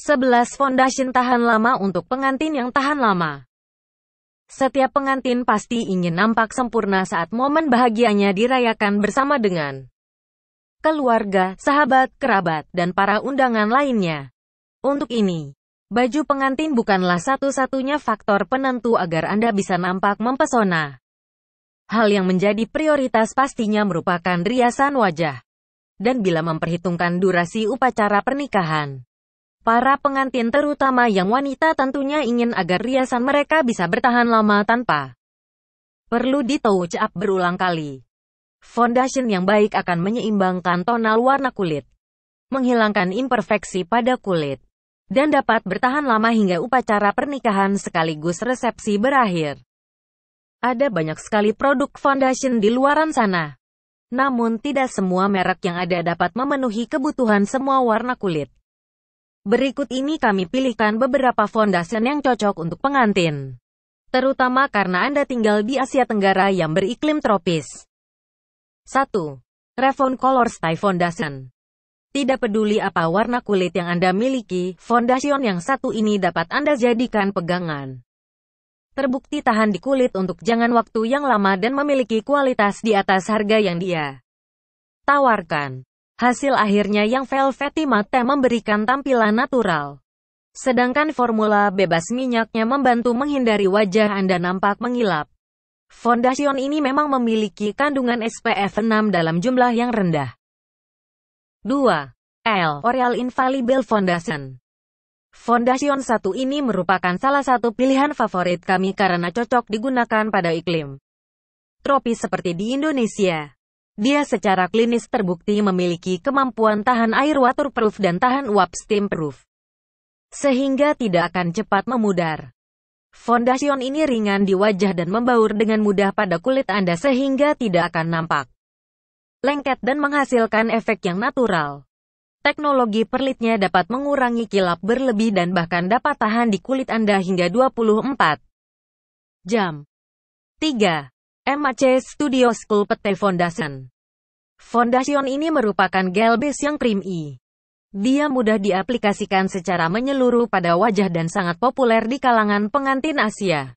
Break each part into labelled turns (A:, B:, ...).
A: 11 foundation tahan lama untuk pengantin yang tahan lama. Setiap pengantin pasti ingin nampak sempurna saat momen bahagianya dirayakan bersama dengan keluarga, sahabat, kerabat, dan para undangan lainnya. Untuk ini, baju pengantin bukanlah satu-satunya faktor penentu agar Anda bisa nampak mempesona. Hal yang menjadi prioritas pastinya merupakan riasan wajah. Dan bila memperhitungkan durasi upacara pernikahan, Para pengantin terutama yang wanita tentunya ingin agar riasan mereka bisa bertahan lama tanpa perlu ditouch up berulang kali. Foundation yang baik akan menyeimbangkan tonal warna kulit, menghilangkan imperfeksi pada kulit, dan dapat bertahan lama hingga upacara pernikahan sekaligus resepsi berakhir. Ada banyak sekali produk foundation di luaran sana. Namun tidak semua merek yang ada dapat memenuhi kebutuhan semua warna kulit. Berikut ini kami pilihkan beberapa foundation yang cocok untuk pengantin. Terutama karena Anda tinggal di Asia Tenggara yang beriklim tropis. 1. Revlon Color Style Foundation Tidak peduli apa warna kulit yang Anda miliki, foundation yang satu ini dapat Anda jadikan pegangan. Terbukti tahan di kulit untuk jangan waktu yang lama dan memiliki kualitas di atas harga yang dia tawarkan. Hasil akhirnya yang velvety matte memberikan tampilan natural. Sedangkan formula bebas minyaknya membantu menghindari wajah Anda nampak mengilap. Foundation ini memang memiliki kandungan SPF 6 dalam jumlah yang rendah. 2. L. L'Oreal Infallible Foundation Foundation satu ini merupakan salah satu pilihan favorit kami karena cocok digunakan pada iklim tropis seperti di Indonesia. Dia secara klinis terbukti memiliki kemampuan tahan air waterproof dan tahan uap steamproof. Sehingga tidak akan cepat memudar. Foundation ini ringan di wajah dan membaur dengan mudah pada kulit Anda sehingga tidak akan nampak lengket dan menghasilkan efek yang natural. Teknologi perlitnya dapat mengurangi kilap berlebih dan bahkan dapat tahan di kulit Anda hingga 24 jam. 3. MAC Studio School Pete Foundation. Foundation ini merupakan gel base yang creamy. Dia mudah diaplikasikan secara menyeluruh pada wajah dan sangat populer di kalangan pengantin Asia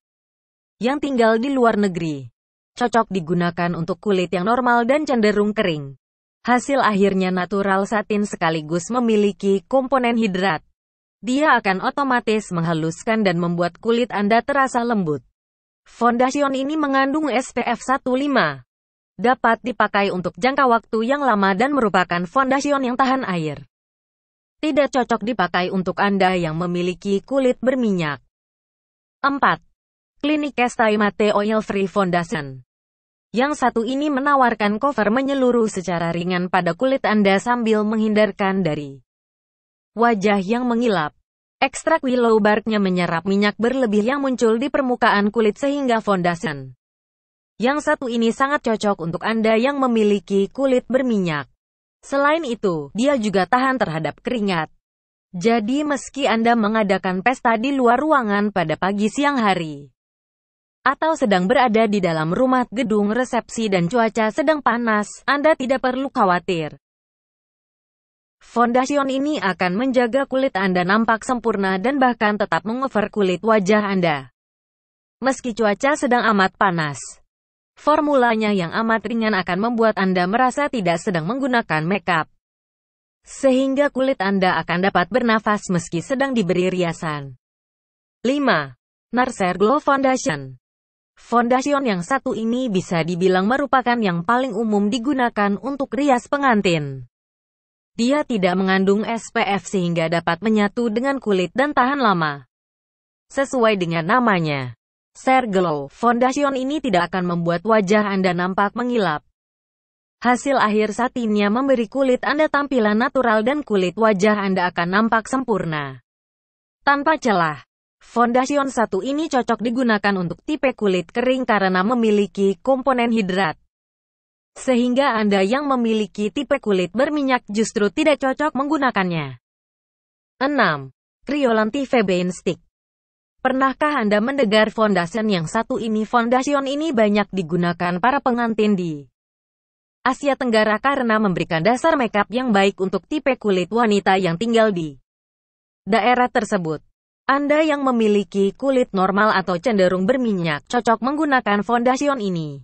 A: yang tinggal di luar negeri. Cocok digunakan untuk kulit yang normal dan cenderung kering. Hasil akhirnya natural satin sekaligus memiliki komponen hidrat. Dia akan otomatis menghaluskan dan membuat kulit Anda terasa lembut. Foundation ini mengandung SPF 15. Dapat dipakai untuk jangka waktu yang lama dan merupakan foundation yang tahan air. Tidak cocok dipakai untuk Anda yang memiliki kulit berminyak. 4. Clinique Estee Matte Oil Free Foundation Yang satu ini menawarkan cover menyeluruh secara ringan pada kulit Anda sambil menghindarkan dari wajah yang mengilap. Ekstrak willow barknya menyerap minyak berlebih yang muncul di permukaan kulit sehingga foundation. Yang satu ini sangat cocok untuk Anda yang memiliki kulit berminyak. Selain itu, dia juga tahan terhadap keringat. Jadi meski Anda mengadakan pesta di luar ruangan pada pagi siang hari, atau sedang berada di dalam rumah, gedung resepsi dan cuaca sedang panas, Anda tidak perlu khawatir. Foundation ini akan menjaga kulit Anda nampak sempurna dan bahkan tetap mengover kulit wajah Anda. Meski cuaca sedang amat panas. Formulanya yang amat ringan akan membuat Anda merasa tidak sedang menggunakan makeup. Sehingga kulit Anda akan dapat bernafas meski sedang diberi riasan. 5. Narcer Glow Foundation Foundation yang satu ini bisa dibilang merupakan yang paling umum digunakan untuk rias pengantin. Dia tidak mengandung SPF sehingga dapat menyatu dengan kulit dan tahan lama. Sesuai dengan namanya, Share Glow Foundation ini tidak akan membuat wajah Anda nampak mengilap. Hasil akhir satinnya memberi kulit Anda tampilan natural dan kulit wajah Anda akan nampak sempurna. Tanpa celah. Foundation satu ini cocok digunakan untuk tipe kulit kering karena memiliki komponen hidrat. Sehingga Anda yang memiliki tipe kulit berminyak justru tidak cocok menggunakannya. 6. Kriolanti Febane Stick Pernahkah Anda mendengar foundation yang satu ini? Foundation ini banyak digunakan para pengantin di Asia Tenggara karena memberikan dasar makeup yang baik untuk tipe kulit wanita yang tinggal di daerah tersebut. Anda yang memiliki kulit normal atau cenderung berminyak cocok menggunakan foundation ini.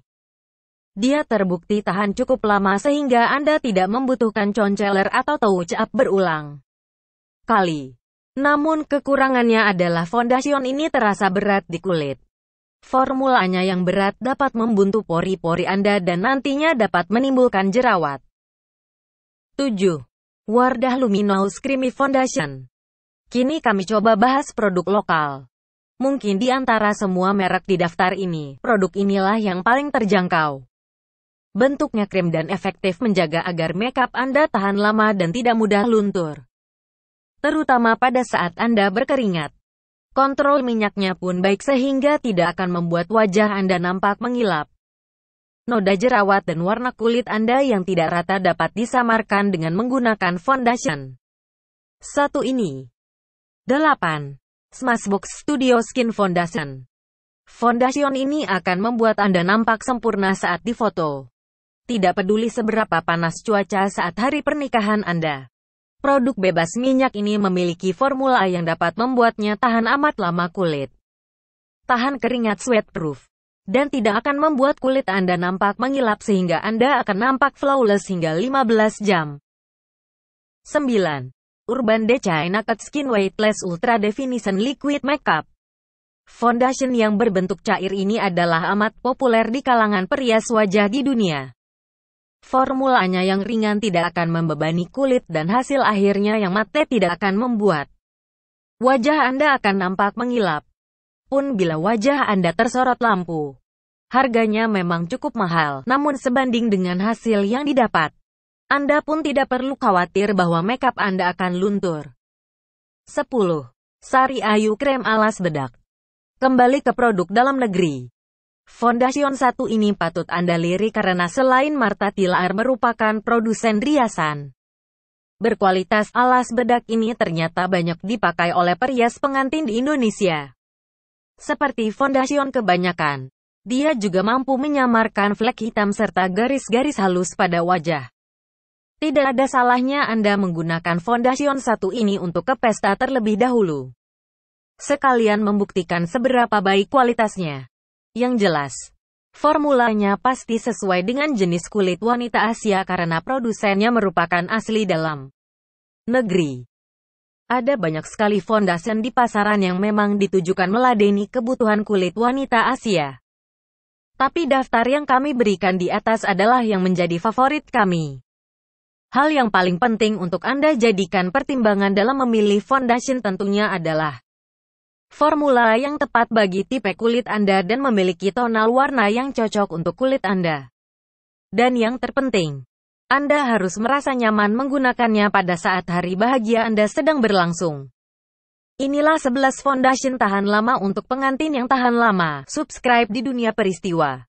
A: Dia terbukti tahan cukup lama sehingga Anda tidak membutuhkan concealer atau touch up berulang kali. Namun kekurangannya adalah foundation ini terasa berat di kulit. Formulanya yang berat dapat membuntu pori-pori Anda dan nantinya dapat menimbulkan jerawat. 7. Wardah Luminous Creamy Foundation Kini kami coba bahas produk lokal. Mungkin di antara semua merek di daftar ini, produk inilah yang paling terjangkau. Bentuknya krim dan efektif menjaga agar makeup Anda tahan lama dan tidak mudah luntur. Terutama pada saat Anda berkeringat. Kontrol minyaknya pun baik sehingga tidak akan membuat wajah Anda nampak mengilap. Noda jerawat dan warna kulit Anda yang tidak rata dapat disamarkan dengan menggunakan foundation. Satu ini 8. Smashbox Studio Skin Foundation Foundation ini akan membuat Anda nampak sempurna saat difoto. Tidak peduli seberapa panas cuaca saat hari pernikahan Anda. Produk bebas minyak ini memiliki formula yang dapat membuatnya tahan amat lama kulit. Tahan keringat sweatproof. Dan tidak akan membuat kulit Anda nampak mengilap sehingga Anda akan nampak flawless hingga 15 jam. 9. Urban Decay Naked Skin Weightless Ultra Definition Liquid Makeup. Foundation yang berbentuk cair ini adalah amat populer di kalangan perias wajah di dunia. Formulanya yang ringan tidak akan membebani kulit dan hasil akhirnya yang mate tidak akan membuat wajah Anda akan nampak mengilap. Pun bila wajah Anda tersorot lampu. Harganya memang cukup mahal, namun sebanding dengan hasil yang didapat, anda pun tidak perlu khawatir bahwa makeup Anda akan luntur. 10. Sari Ayu Krem Alas Bedak Kembali ke produk dalam negeri. Foundation satu ini patut Anda lirik karena selain Marta Tilar merupakan produsen riasan. Berkualitas alas bedak ini ternyata banyak dipakai oleh perias pengantin di Indonesia. Seperti foundation kebanyakan, dia juga mampu menyamarkan flek hitam serta garis-garis halus pada wajah. Tidak ada salahnya Anda menggunakan foundation satu ini untuk ke pesta terlebih dahulu. Sekalian membuktikan seberapa baik kualitasnya. Yang jelas, formulanya pasti sesuai dengan jenis kulit wanita Asia karena produsennya merupakan asli dalam negeri. Ada banyak sekali foundation di pasaran yang memang ditujukan meladeni kebutuhan kulit wanita Asia. Tapi daftar yang kami berikan di atas adalah yang menjadi favorit kami. Hal yang paling penting untuk Anda jadikan pertimbangan dalam memilih foundation tentunya adalah formula yang tepat bagi tipe kulit Anda dan memiliki tonal warna yang cocok untuk kulit Anda. Dan yang terpenting, Anda harus merasa nyaman menggunakannya pada saat hari bahagia Anda sedang berlangsung. Inilah 11 foundation tahan lama untuk pengantin yang tahan lama. Subscribe di dunia peristiwa.